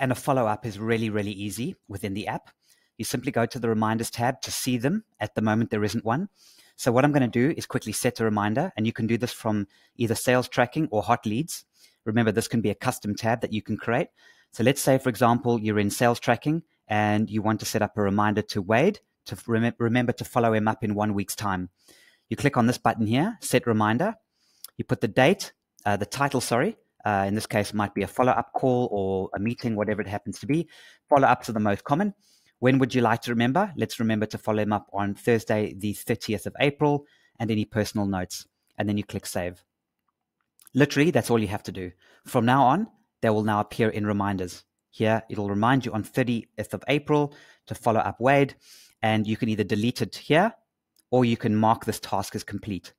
and a follow up is really, really easy within the app. You simply go to the reminders tab to see them. At the moment, there isn't one. So, what I'm going to do is quickly set a reminder, and you can do this from either sales tracking or hot leads. Remember, this can be a custom tab that you can create. So, let's say, for example, you're in sales tracking and you want to set up a reminder to Wade to rem- remember to follow him up in one week's time. You click on this button here, set reminder. You put the date, uh, the title, sorry, uh, in this case, might be a follow up call or a meeting, whatever it happens to be. Follow ups are the most common. When would you like to remember? Let's remember to follow him up on Thursday, the 30th of April, and any personal notes. And then you click save. Literally, that's all you have to do. From now on, they will now appear in reminders. Here, it'll remind you on 30th of April to follow up Wade, and you can either delete it here or you can mark this task as complete.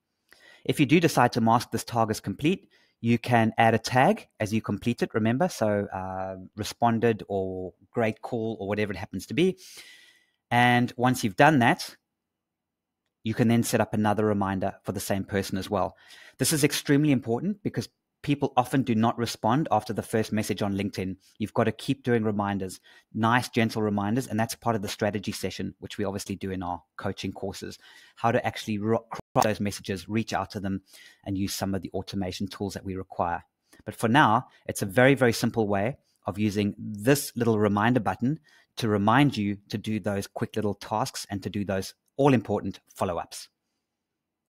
If you do decide to mark this task as complete, you can add a tag as you complete it, remember? So, uh, responded or great call or whatever it happens to be. And once you've done that, you can then set up another reminder for the same person as well. This is extremely important because people often do not respond after the first message on LinkedIn. You've got to keep doing reminders, nice, gentle reminders. And that's part of the strategy session, which we obviously do in our coaching courses, how to actually cross those messages, reach out to them, and use some of the automation tools that we require. But for now, it's a very, very simple way of using this little reminder button to remind you to do those quick little tasks and to do those all important follow ups.